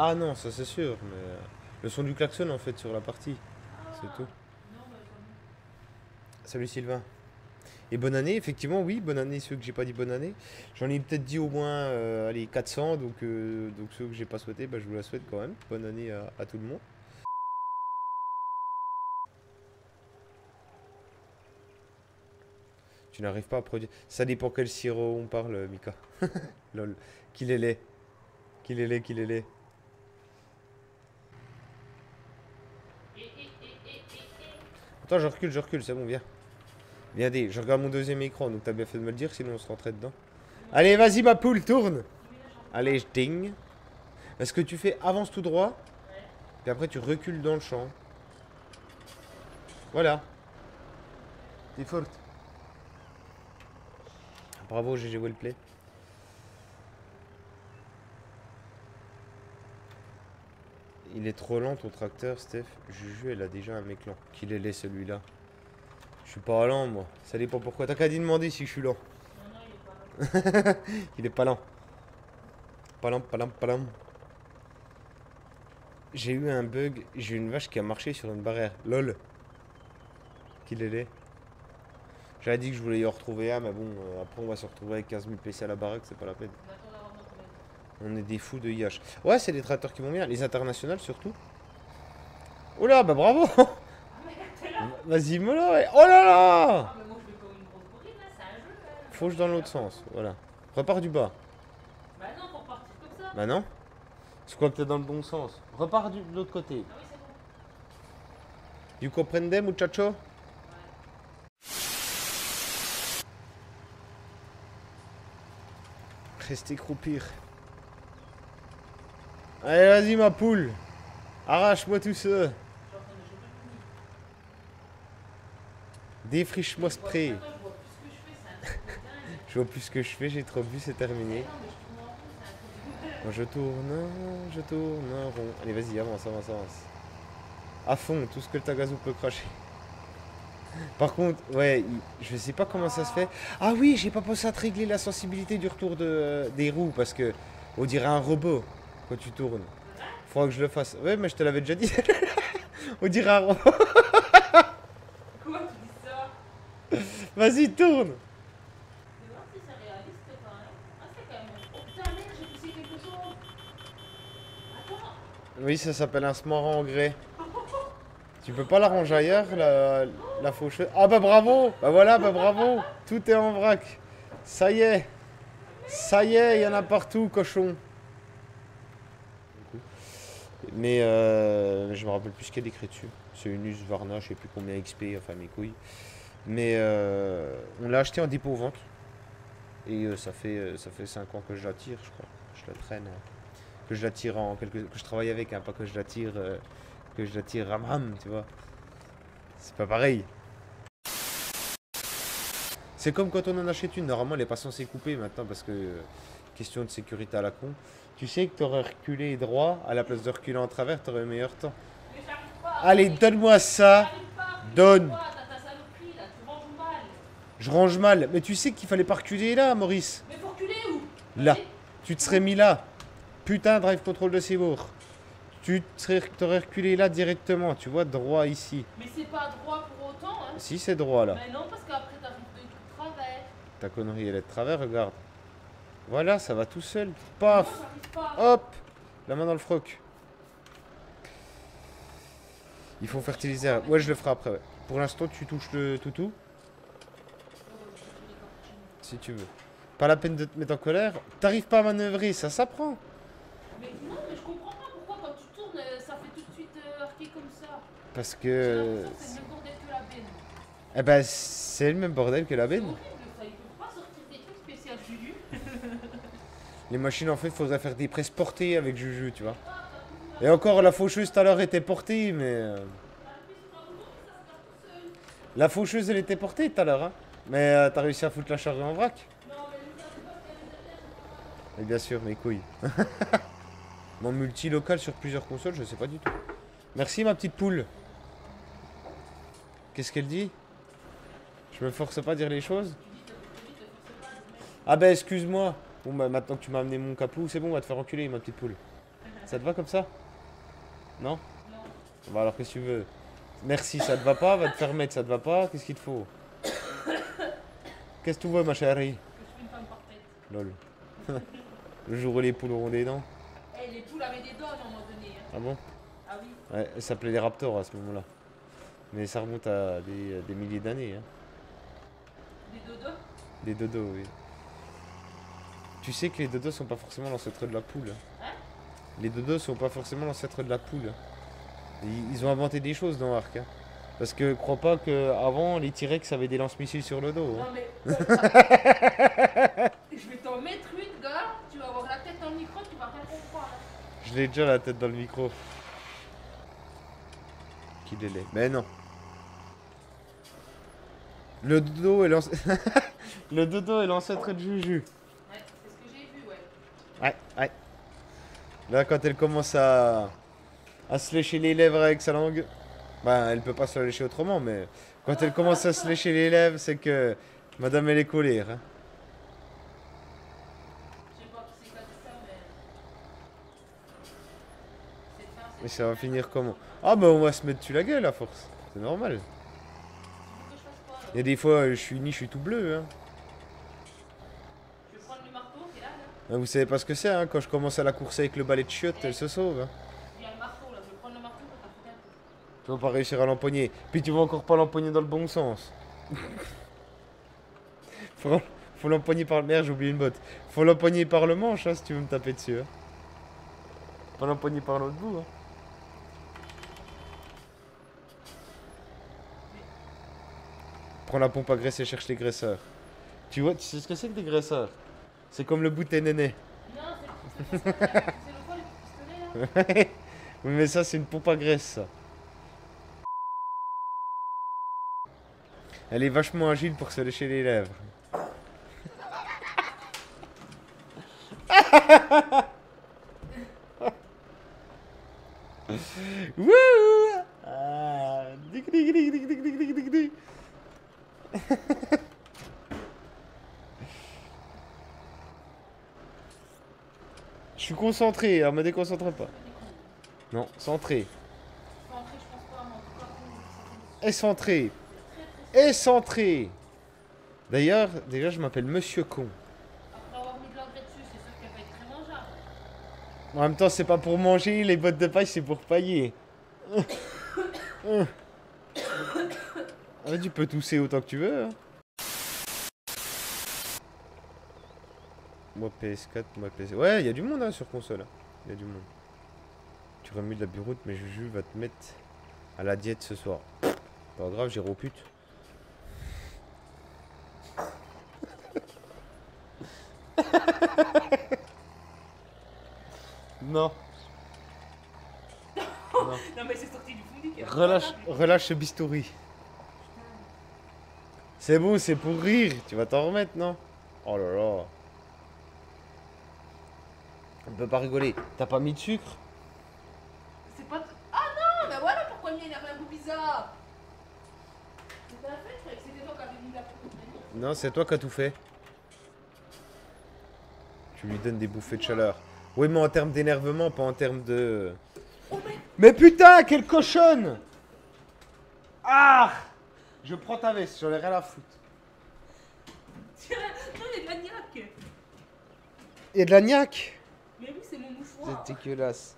Ah non, ça c'est sûr, mais euh, le son du klaxon en fait sur la partie, c'est tout. Salut Sylvain. Et bonne année, effectivement, oui, bonne année, ceux que j'ai pas dit bonne année. J'en ai peut-être dit au moins euh, allez, 400, donc, euh, donc ceux que j'ai pas souhaité, bah, je vous la souhaite quand même. Bonne année à, à tout le monde. Tu n'arrives pas à produire. Ça dépend quel sirop on parle, Mika. Lol. Qu'il est laid. Qu'il est laid, qu'il est laid. Attends, je recule, je recule, c'est bon, viens. Viens, dé. Je regarde mon deuxième écran, donc t'as bien fait de me le dire, sinon on se rentrait dedans. Allez, vas-y, ma poule, tourne. Allez, je ding. Est-ce que tu fais avance tout droit? Puis après, tu recules dans le champ. Voilà. T'es forte. Bravo, GG Wellplay. Il est trop lent ton tracteur, Steph. Juju, elle a déjà un mec lent. Qu'il est laid celui-là. Je suis pas lent, moi. Ça dépend pourquoi. T'as qu'à demander si je suis lent. il est pas lent. Pas lent, pas lent, pas lent. J'ai eu un bug. J'ai une vache qui a marché sur une barrière. LOL. Qu'il est laid. J'avais dit que je voulais y en retrouver un, mais bon, euh, après on va se retrouver avec 15 000 PC à la baraque, c'est pas la peine. On est des fous de IH. Ouais, c'est des traiteurs qui vont bien, les internationales surtout. Oh là, bah bravo Vas-y, mollo ouais. Oh là là Fauche dans l'autre sens, voilà. Repars du bas. Bah non, pour partir comme ça. Bah non Je crois que t'es dans le bon sens. Repars du- de l'autre côté. Ah oui, c'est bon. You comprende, muchacho? Restez croupir. Allez, vas-y, ma poule. Arrache-moi tout ça. Défriche-moi ce je vois plus ce que je fais, j'ai trop bu, c'est terminé. Je tourne je tourne, rond. Allez, vas-y, avance, avance, avance. À fond, tout ce que le tagazou peut cracher. Par contre, ouais, je sais pas comment ça se fait. Ah oui, j'ai pas pensé à te régler la sensibilité du retour de, des roues parce que on dirait un robot quand tu tournes. Faudra que je le fasse. Ouais, mais je te l'avais déjà dit. on dirait un robot. Quoi, tu dis ça Vas-y, tourne. Fais voir si c'est réaliste quand même. Ah, c'est quand même. Oh putain, merde, j'ai poussé quelque chose. Attends. Oui, ça s'appelle un smart en grès. Tu peux pas l'arranger ailleurs, la, la faucheuse? Ah bah bravo Bah voilà, bah bravo Tout est en vrac. Ça y est Ça y est, il y en a partout, cochon. Mais euh, je me rappelle plus ce qu'il y a d'écrit dessus. C'est une Husqvarna, je sais plus combien XP, enfin mes couilles. Mais euh, on l'a acheté en dépôt-vente. Et euh, ça fait euh, ça fait 5 ans que je la tire, je crois. Je la traîne. euh, que je la tire en quelque... que je travaille avec, hein, pas que je la tire euh, que je la tire ram ram, tu vois. C'est pas pareil. C'est comme quand on en achète une, normalement elle est pas censée couper maintenant parce que question de sécurité à la con. Tu sais que t'aurais reculé droit à la place de reculer en travers, t'aurais meilleur temps. Mais j'arrive pas. Allez, donne-moi ça. Donne. Je range mal. Mais tu sais qu'il fallait pas reculer là, Maurice. Mais faut reculer où? Là. Tu te serais mis là. Putain, drive control de Seymour. Tu t'aurais reculé là directement, tu vois, droit ici. Mais c'est pas droit pour autant, hein. Si c'est droit là. Mais non, parce qu'après t'arrives de tout travers. Ta connerie, elle est de travers, regarde. Voilà, ça va tout seul. Paf. Hop La main dans le froc. Il faut fertiliser. Ouais, je le ferai après, ouais. Pour l'instant, tu touches le toutou. Si tu veux. Pas la peine de te mettre en colère. T'arrives pas à manœuvrer, ça s'apprend. Mais non, mais je comprends pas pourquoi quand tu tournes, euh, ça fait tout de suite euh, arquer comme ça. Parce que... c'est le même bordel que la benne. Eh ben, c'est le même bordel que la benne. horrible ça, ils peuvent pas sortir des trucs spéciaux Juju. Les machines, en fait, faudrait faire des presses portées avec Juju, tu vois. Et encore, la faucheuse tout à l'heure était portée, mais... euh, La faucheuse, elle était portée tout à l'heure, hein. Mais euh, t'as réussi à foutre la charrue en vrac? Et bien sûr, mes couilles. Mon multi-local sur plusieurs consoles, je sais pas du tout. Merci, ma petite poule. Qu'est-ce qu'elle dit? Je me force pas à dire les choses Ah ben, excuse-moi. Bon, bah maintenant que tu m'as amené mon capou, c'est bon, on va te faire enculer, ma petite poule. Ça te va comme ça? Non? Non. Bah alors qu'est-ce que tu veux? Merci, ça te va pas? Va te faire mettre, ça te va pas? Qu'est-ce qu'il te faut? Qu'est-ce que tu veux ma chérie? Que je suis une femme parfaite. Lol. Le jour où les poules auront des dents. Eh, les poules avaient des dents à un moment donné. hein. Ah bon? Ah oui. Ouais, ça s'appelait les raptors à ce moment-là. Mais ça remonte à des, des milliers d'années. Hein. Des dodos? Des dodos, oui. Tu sais que les dodos sont pas forcément l'ancêtre de la poule. hein. Les dodos sont pas forcément l'ancêtre de la poule. Ils, ont inventé des choses dans Arc. hein. Parce que crois pas que avant les T-Rex avaient des lance-missiles sur le dos. hein. Non mais. je vais t'en mettre une, gars. Tu vas avoir la tête dans le micro, tu vas rien comprendre. Je l'ai déjà la tête dans le micro. Qu'il est laid. Mais non. Le dodo est l'ancêtre. le dodo est l'ancêtre de Juju. Ouais, c'est ce que j'ai vu, ouais. Ouais, ouais. Là, quand elle commence à, à se lécher les lèvres avec sa langue, bah, elle peut pas se lécher autrement, mais quand elle commence à se lécher les lèvres, c'est que madame, elle est colère. hein. Mais. Ça va finir comment? Ah, bah, on va se mettre dessus la gueule à force. C'est normal. Il y a des fois, je suis ni, je suis tout bleu. Hein. Je vais prendre le marteau, t'es là, là. Ah, Vous savez pas ce que c'est, hein, quand je commence à la courser avec le balai de chiottes, elle se sauve. hein. Il y a le marteau, là. Je vais prendre le marteau pour un peu. Tu vas pas réussir à l'empoigner. Puis tu vas encore pas l'empoigner dans le bon sens. faut faut l'empoigner par le... Merde, j'ai oublié une botte. Faut l'empoigner par le manche, hein, si tu veux me taper dessus. hein. Pas l'empoigner par l'autre bout. Hein. Prends la pompe à graisser, cherche les graisseurs. Tu vois, tu sais ce que c'est que des graisseurs? C'est comme le bout de tes nénés. Non, c'est le quoi, le pistolet, là oui, mais ça, c'est une pompe à graisse, ça. Elle est vachement agile pour se lécher les lèvres. Wouh concentrer, hein, me déconcentre pas. Non, centré. Et centré. Et centré. D'ailleurs, déjà, je m'appelle Monsieur Con. En même temps, c'est pas pour manger, les bottes de paille, c'est pour pailler. tu peux tousser autant que tu veux. Moi PS4, moi PS... Ouais, il y a du monde hein, sur console. Il y a du monde. Tu remues de la bureaute, mais Juju va te mettre à la diète ce soir. Pas grave, j'ai repute. non. Non, mais c'est sorti du fond du cœur. Relâche, relâche ce bistouri. C'est bon, c'est pour rire. Tu vas t'en remettre, non? Oh là là. On peut pas rigoler. T'as pas mis de sucre C'est pas. Ah non, mais voilà pourquoi le mien il avait un goût bizarre. Un fait, je croyais que c'était toi qui avais mis la poudre. Non, c'est toi qui as tout fait. Tu lui donnes des bouffées de chaleur. Oui, mais en termes d'énervement, pas en termes de... Oh, mais. Mais putain, quelle cochonne Ah Je prends ta veste, j'en ai rien à foutre. Tiens, non, il y a de la niaque. Et de la niaque Mais oui, C'est dégueulasse.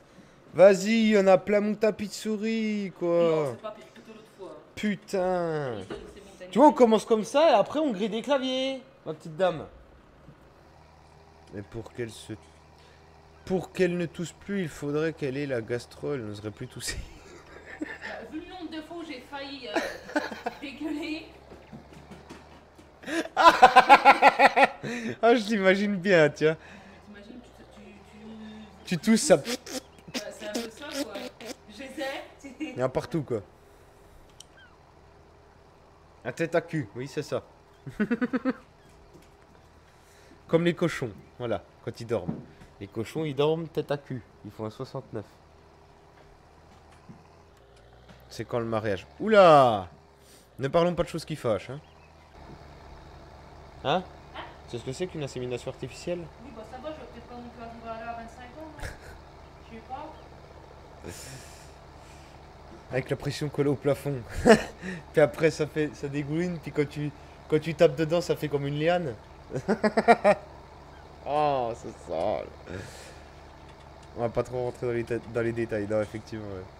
Vas-y, il y en a plein mon tapis de souris, quoi. c'est pas pire que l'autre fois. Putain. Tu vois, on commence comme ça et après on grille des claviers, ma petite dame. Mais pour qu'elle se... Pour qu'elle ne tousse plus, il faudrait qu'elle ait la gastro, elle n'oserait plus tousser. Euh, Vu le nombre de fois où j'ai failli euh, dégueuler, Ah, je t'imagine bien, tiens. Tu, tousses, ça... Ouais, c'est un peu ça, quoi. J'essaie. Il y en a partout, quoi. La tête à cul, oui, c'est ça. Comme les cochons, voilà, quand ils dorment. Les cochons, ils dorment tête à cul. Ils font un 69. C'est quand le mariage Oula Ne parlons pas de choses qui fâchent, hein Hein? C'est ce que c'est qu'une insémination artificielle? Oui, bah ça va, je vais peut-être pas non plus arriver à là à 25 ans. hein. Je sais pas. Avec la pression collée au plafond. puis après, ça fait, ça dégouline. Puis quand tu, quand tu tapes dedans, ça fait comme une liane. oh, c'est sale. On va pas trop rentrer dans les, dans les détails, non, effectivement. ouais. «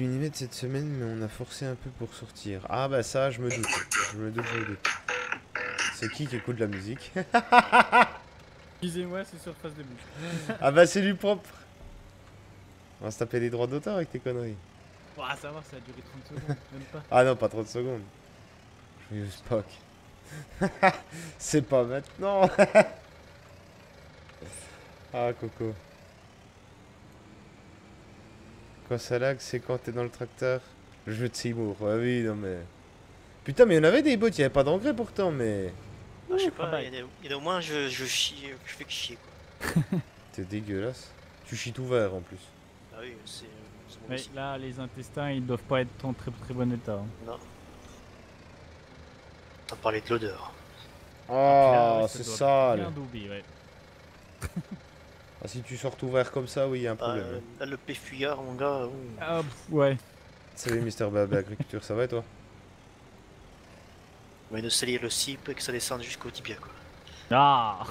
10 mm cette semaine, mais on a forcé un peu pour sortir. Ah bah ça, je me doute. Je me doute, je me doute. C'est qui qui écoute de la musique Excusez-moi, c'est surface de bouche. Ah bah c'est du propre. On va se taper les droits d'auteur avec tes conneries. Bon, à savoir, ça a duré 30 secondes, même pas. Ah non, pas 30 secondes. Joyeux Spock. c'est pas maintenant. ah Coco. Quand ça lag, c'est quand t'es dans le tracteur. Le jeu de Seymour. Ouais, oui, non mais. Putain, mais il y en avait des bots, il y avait pas d'engrais pourtant, mais. Ah, je sais pas, il y, en a- il y en a au moins je, je chie, je fais que chier quoi. T'es dégueulasse. Tu chies tout vert en plus. Ah oui, c'est Mais là, les intestins, ils doivent pas être en très très bon état. hein. Non. T'as parlé de l'odeur. Oh, ouais, ça c'est sale. Bien ouais. Ah, si tu sors tout vert comme ça, oui, il y a un Ah, problème. euh, là, le péfuyard, mon gars. Ah, pff, ouais. Salut Mister Babé Agriculture, ça va et toi? On va de salir le cible et que ça descende jusqu'au tibia quoi. Ah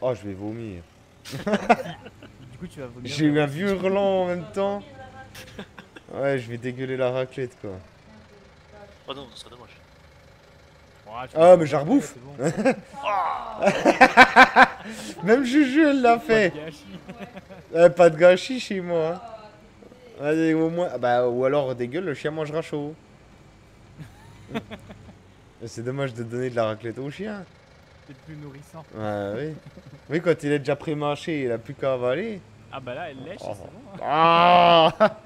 Oh, je vais vomir. Du coup, tu vas vomir. J'ai eu un vieux hurlant en même temps. Ouais, je vais dégueuler la raclette quoi. Oh non, ce serait dommage. Ah, mais j'en rebouffe. Même Juju, elle l'a fait. Euh, pas de gâchis chez moi. hein. Allez, au moins. ah Bah, ou alors, dégueule, le chien mangera chaud. C'est dommage de donner de la raclette au chien. C'est plus nourrissant. Ouais, oui. Oui, quand il est déjà pré-mâché, il a plus qu'à avaler. Ah bah là, elle lèche, Oh. c'est bon. hein. Ah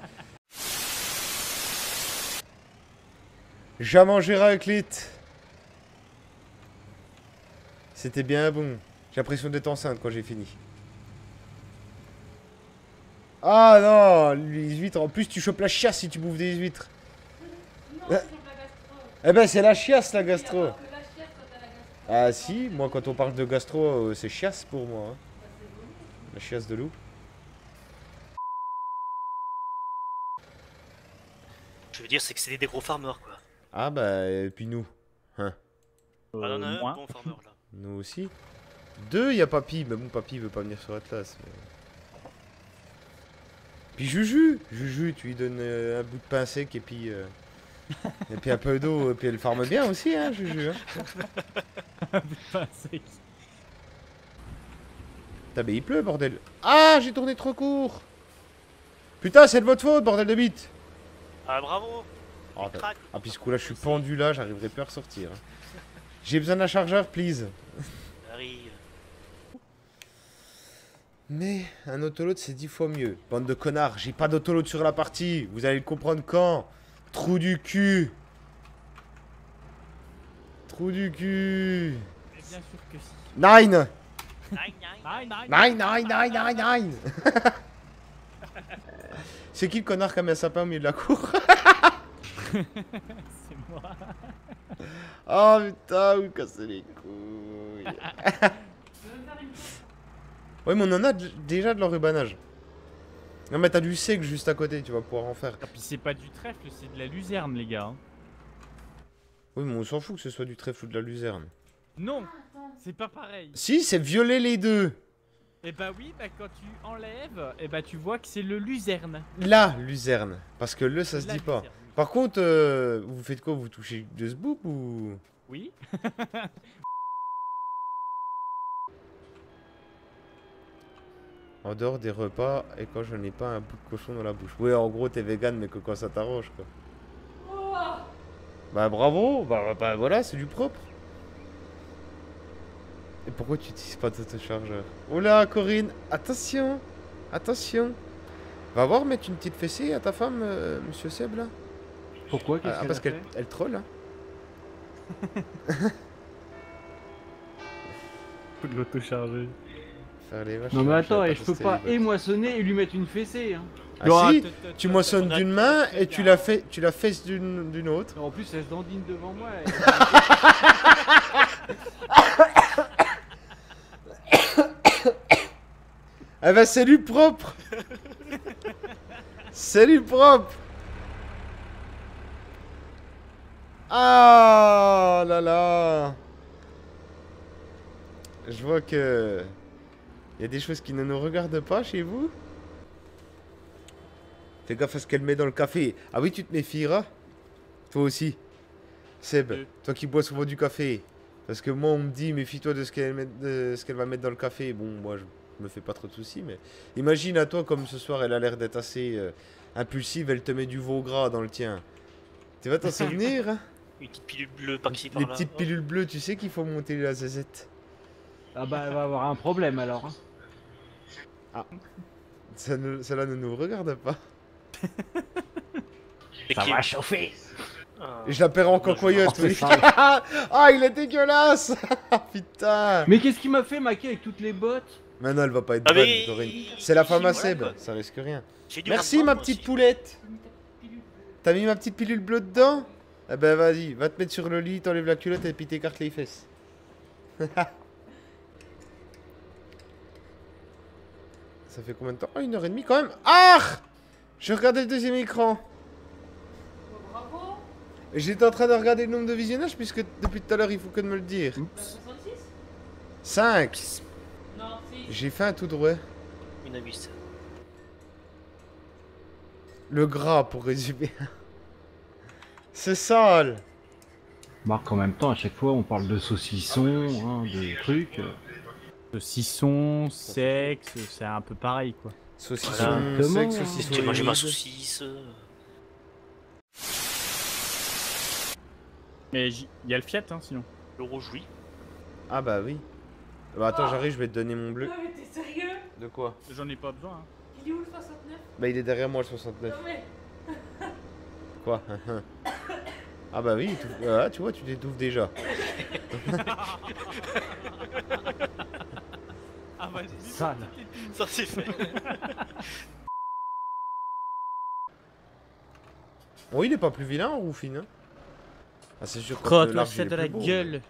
J'ai mangé raclette. C'était bien bon. J'ai l'impression d'être enceinte quand j'ai fini. Ah non, les huîtres. En plus, tu chopes la chiasse si tu bouffes des huîtres. Non, gastro. Eh ben, c'est la chiasse, la gastro. la chiasse la. Ah si, moi, quand on parle de gastro, euh, c'est chiasse pour moi. hein. Bah. La chiasse de loup. Je veux dire, c'est que c'est des gros farmers quoi. Ah bah, et puis nous. ah, on en a Euh, un moins. bon farmer là. Nous aussi. Deux, il y a Papy. Mais bon, Papy veut pas venir sur Atlas. Mais... Puis Juju. Juju, tu lui donnes euh, un bout de pain sec et puis... euh, et puis un peu d'eau. Et puis elle farme bien aussi, hein, Juju. Hein. Pas sec. Putain, mais il pleut, bordel. Ah, j'ai tourné trop court. Putain, c'est de votre faute, bordel de bite. Ah bravo Oh, craque. ah, puis ce coup-là, je suis pendu là, j'arriverai plus à ressortir. hein. J'ai besoin d'un chargeur, please. Arrive. Mais un autoload c'est dix fois mieux. Bande de connards, j'ai pas d'autoload sur la partie. Vous allez le comprendre quand? Trou du cul. Trou du cul. Mais bien sûr que si. Nine. Nine, nine. Nine, nine. Nine, nine, nine, nine, nine. c'est qui le connard qui a mis un sapin au milieu de la cour? C'est moi. Oh putain, vous cassez les couilles. Ouais, mais on en a déjà de l'enrubanage. Non, mais t'as du sec juste à côté, tu vas pouvoir en faire. Ah, puis c'est pas du trèfle, c'est de la luzerne, les gars. hein. Oui, mais on s'en fout que ce soit du trèfle ou de la luzerne. Non, c'est pas pareil. Si, c'est violet les deux. Et bah oui, bah quand tu enlèves, et bah tu vois que c'est le luzerne. La luzerne. Parce que le, ça se dit pas. luzerne. Par contre, euh, vous faites quoi? Vous touchez de ce bout ou? Oui. En dehors des repas et quand je n'ai pas un bout de cochon dans la bouche. Oui, en gros, t'es vegan, mais que quand ça t'arrange, quoi. Oh Bah bravo, bah, bah voilà, c'est du propre. Et pourquoi tu utilises pas d'autochargeur? Oh là, Corinne, attention, attention. Va voir mettre une petite fessée à ta femme, euh, monsieur Seb, là. Pourquoi Ah, parce qu'elle elle troll, hein. Faut de l'autocharger. Non mais attends, et je peux pas et moissonner et lui mettre une fessée. Hein. Ah si, tu moissonnes d'une main et tu la fais, tu la fesses d'une d'une autre. En plus, elle se dandine devant moi. Ah bah c'est lui propre C'est lui propre Ah là là Je vois que... Il y a des choses qui ne nous regardent pas chez vous Fais gaffe à ce qu'elle met dans le café. Ah oui, tu te méfieras Toi aussi. Seb, toi qui bois souvent du café. Parce que moi, on me dit, méfie-toi de ce qu'elle met- de ce qu'elle va mettre dans le café. Bon, moi, je me fais pas trop de soucis, mais imagine à toi, comme ce soir, elle a l'air d'être assez euh, impulsive, elle te met du veau gras dans le tien. Tu vas t'en souvenir hein? Une petite pilule bleue par-ci Les petites pilules bleues, tu sais qu'il faut monter la zazette. ah bah elle va avoir un problème alors. hein. Ça ne- cela ne nous regarde pas. Et qui- chauffer. Ah. Et je la perds en cocoyote, oui. ça. Ah, il est dégueulasse Putain Mais qu'est-ce qu'il m'a fait Maki avec toutes les bottes? Maintenant, elle va pas être Ah, bonne, mais- Corinne. C'est la femme à Seb, quoi. ça risque rien. Merci, ma petite aussi. poulette. T'as mis ma petite pilule bleue dedans? Eh ben vas-y, va te mettre sur le lit, t'enlèves la culotte et puis t'écartes les fesses. Ça fait combien de temps? Oh, une heure et demie quand même Ah Je regardais le deuxième écran. Bravo. J'étais en train de regarder le nombre de visionnages puisque depuis tout à l'heure il faut que de me le dire. Bah, 66 5 Non, 6. J'ai fait un tout droit. Une. Le gras pour résumer. C'est sale Marc, en même temps, à chaque fois, on parle de saucisson, hein, de trucs. Saucisson, sexe, c'est un peu pareil quoi. Saucisson, Voilà. sec, Comment saucisson. J'ai mangé ma saucisse. Mais il y a le Fiat hein, sinon. Le rouge, oui. Ah bah oui. Bah attends, j'arrive, je vais te donner mon bleu. Non, mais t'es sérieux? De quoi? J'en ai pas besoin. Hein. Il est où le 69 Bah il est derrière moi le 69. Non, mais. Quoi Ah bah oui, tout- ah, tu vois, tu t'étouffes déjà. Ah vas-y. Sale. Ça c'est fait. Bon, il est pas plus vilain en roufine. Hein ah, c'est sûr que Crotte le la large, il de la beau. gueule.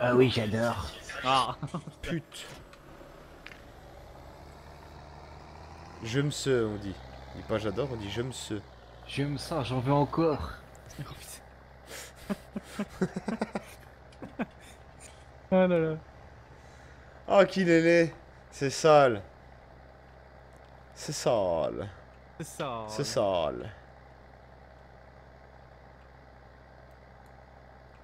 Ah oui, j'adore. Ah. Pute. Je me se, on dit. On dit pas j'adore, on dit je me se. J'aime ça, j'en veux encore. Ah là là. Oh qu'il est laid. C'est sale. C'est sale. C'est ça. C'est sale.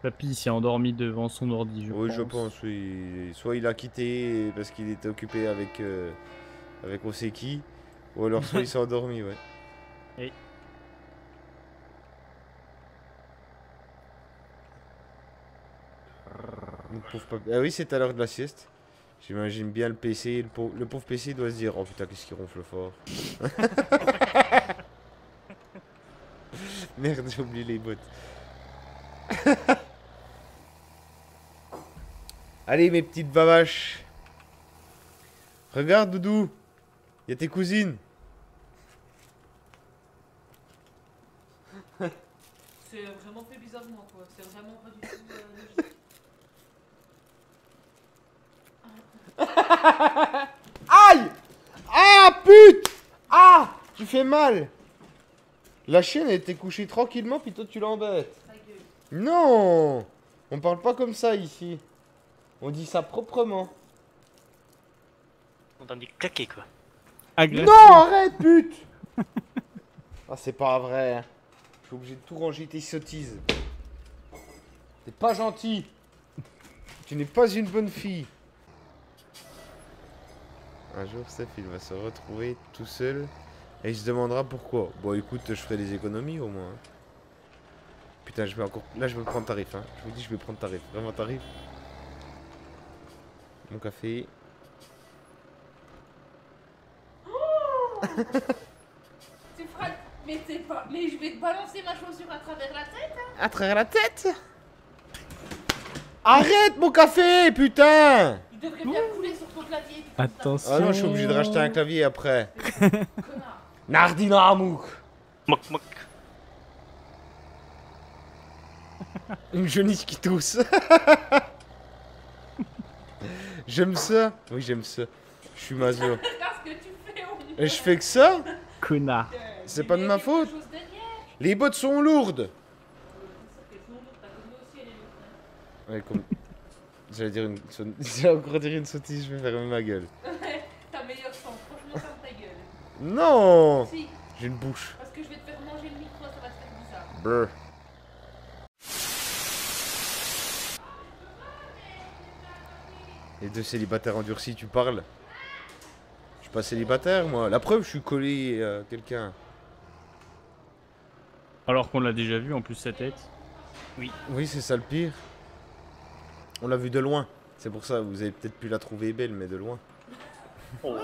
Papy s'est endormi devant son ordi, je oui, pense. je pense, oui. Soit il a quitté parce qu'il était occupé avec, euh, avec on sait qui, ou alors soit il s'est endormi, ouais. Oui. Pauvre Ah oui, c'est à l'heure de la sieste. J'imagine bien le PC, le, pau- le pauvre PC doit se dire Oh putain, qu'est-ce qu'il ronfle fort. Merde, j'ai oublié les bottes. Allez, mes petites bavaches. Regarde, Doudou. Il y a tes cousines. C'est vraiment fait bizarrement, quoi. C'est vraiment pas du tout euh, logique. Aïe Ah, pute Ah Tu fais mal La chienne, elle était couchée tranquillement, puis toi, tu l'embêtes. Non On parle pas comme ça, ici. On dit ça proprement. On entend des claquer quoi. Agressif. Non, arrête, pute Ah, c'est pas vrai. hein. Je suis obligé de tout ranger tes sottises. T'es pas gentil. Tu n'es pas une bonne fille. Un jour, Steph, il va se retrouver tout seul et il se demandera pourquoi. Bon, écoute, je ferai des économies au moins. hein. Putain, je vais encore. Là, je vais prendre tarif. Hein. Je vous dis, je vais prendre tarif. Vraiment tarif. Mon café. Tu feras. Mais c'est pas. Mais je vais te balancer ma chaussure à travers la tête. À travers la tête? Arrête mon café, putain Il devrais bien couler sur ton clavier. Attention. Ah non, je suis obligé de racheter un clavier après. Connard. Nardinamouk Moc moc. Une jaunisse qui tousse. j'aime ça. Oui, j'aime ça. Je suis maso. Regarde ce que tu fais au Et je fais que ça? Connard. C'est pas de ma faute. Les bottes sont lourdes. Ouais, comme... J'allais dire une... J'allais encore dire une sottise, je vais fermer ma gueule. Ta meilleure chance, franchement, ferme ta gueule. Non Si, J'ai une bouche. parce que je vais te faire manger le micro, ça va te faire bizarre. Brr. Les deux célibataires endurcis, tu parles? Je suis pas célibataire, moi. La preuve, je suis collé à quelqu'un. Alors qu'on l'a déjà vu en plus sa tête. Oui, c'est ça le pire. On l'a vu de loin. C'est pour ça, vous avez peut-être pu la trouver belle, mais de loin. Oh.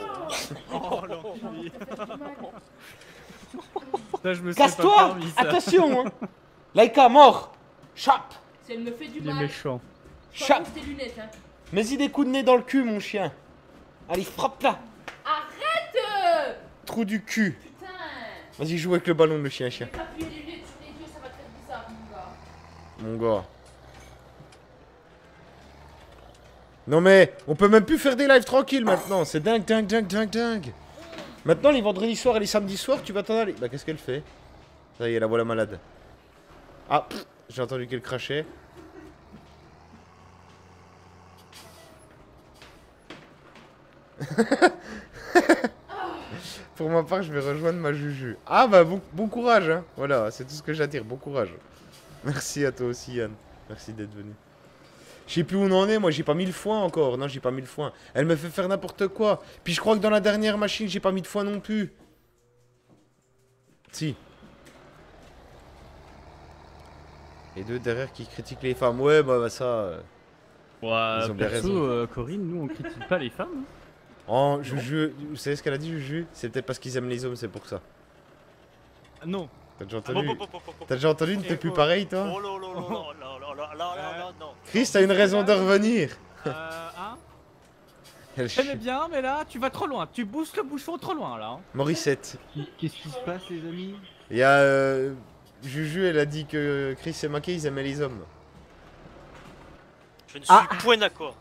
Oh l'enculé. Casse-toi. Attention hein Laika, mort Chape Si elle me fait du Il est mal, méchant. Chape tes lunettes, hein. Mets-y des coups de nez dans le cul, mon chien Allez, frappe-la Arrête Trou du cul Putain Vas-y, joue avec le ballon, le chien, Je chien. vais t'appuyer les lunettes sur les yeux, ça va te faire bizarre, mon gars. Mon gars. Non mais, on peut même plus faire des lives tranquilles maintenant, c'est dingue, dingue, dingue, dingue, dingue. Maintenant, les vendredis soirs et les samedis soirs, tu vas t'en aller. Bah, qu'est-ce qu'elle fait? Ça y est, la voilà malade. Ah, j'ai entendu qu'elle crachait. Pour ma part, je vais rejoindre ma Juju. Ah bah, bon, bon courage, hein. Voilà, c'est tout ce que j'ai à dire, bon courage. Merci à toi aussi, Yann. Merci d'être venu. Je sais plus où on en est, moi j'ai pas mis le foin encore. Non, j'ai pas mis le foin. Elle me fait faire n'importe quoi. Puis je crois que dans la dernière machine, j'ai pas mis de foin non plus. Si. Et deux derrière qui critiquent les femmes. Ouais, bah, bah ça. euh. Ils Ouais, ont bien perso, euh, Corinne, nous on critique pas les femmes. hein. Oh, Juju. Vous savez ce qu'elle a dit, Juju? C'est peut-être parce qu'ils aiment les hommes, c'est pour ça. Non. T'as déjà entendu T'as déjà entendu une plus pareil toi Oh Chris, t'as une raison de revenir Euh, hein J'aimais bien, mais là, tu vas trop loin. Tu bousses le bouchon trop loin, là. Morissette. Qu'est-ce qui se passe, les amis Il y a... Euh, Juju, elle a dit que Chris et Mackey, ils aimaient les hommes. Je ne suis point d'accord.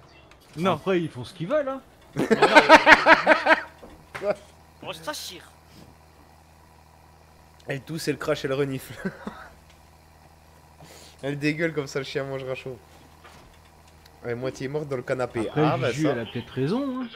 Non. Après, ils font ce qu'ils veulent, hein. Moi, je. Elle tousse, elle crache, elle renifle. elle dégueule comme ça, le chien mangera chaud. Elle est moitié morte dans le canapé. Après, ah bah ça. elle a peut-être raison, hein.